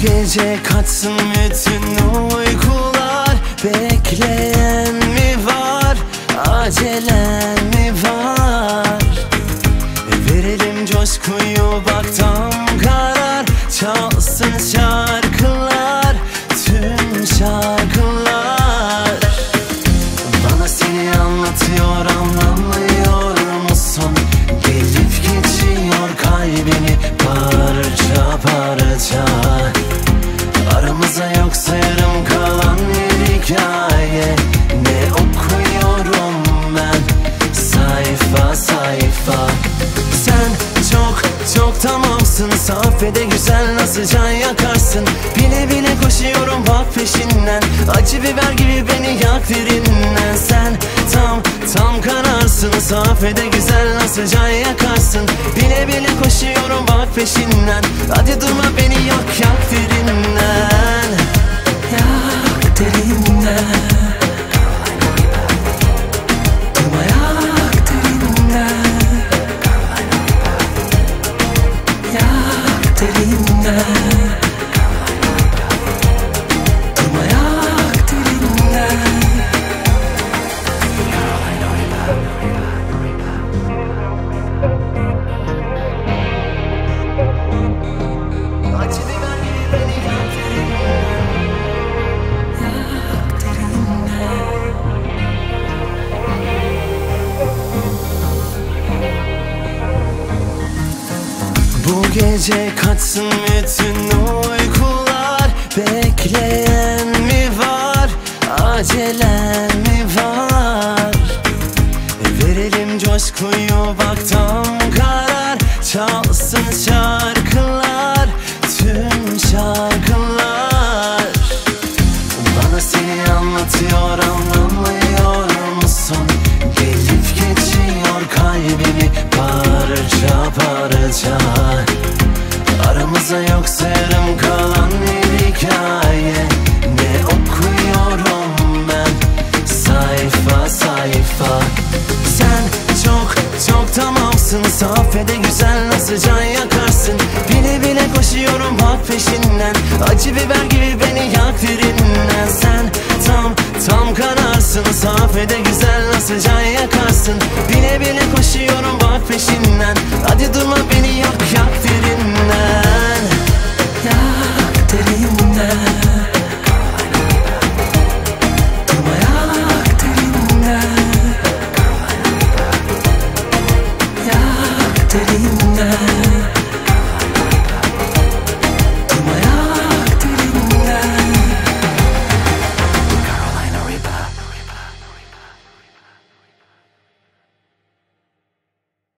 gece kaçsın bütün uykular. Bekleyen mi var? Acelen mi var? E, Verelim coşkuyu bak tam karar. Çalsın şarkılar tüm şarkılar. Bana seni anlatıyor anlamıyor musun? Gelip geçiyor kalbimi parça parça tamamsın Saf ve de güzel nasıl can yakarsın? Bile bile koşuyorum bak peşinden. Acı biber gibi beni yak derinden. Sen tam tam kanarsın Saf ve de güzel nasıl can yakarsın? Bile bile koşuyorum bak peşinden. Hadi durma beni yak yak derinden Bu gece kaçsın bütün uykular. Bekleyen mi var? Acelen mi var? Verelim coşkuyu bak tam karar. Çalsın şarkılar tüm şarkılar. Bana seni anlatıyor anlamıyor Yoksa yarım kalan bir hikaye. Ne okuyorum ben? Sayfa sayfa. Sen çok çok tamamsın. Saf ve de güzel nasıl can yakarsın? Bile bile koşuyorum bak peşinden. Acı biber gibi beni yak derinden. Sen tam tam kanarsın Saf ve de güzel nasıl can yakarsın? Bile bile koşuyorum bak peşinden. Hadi durma beni yak yak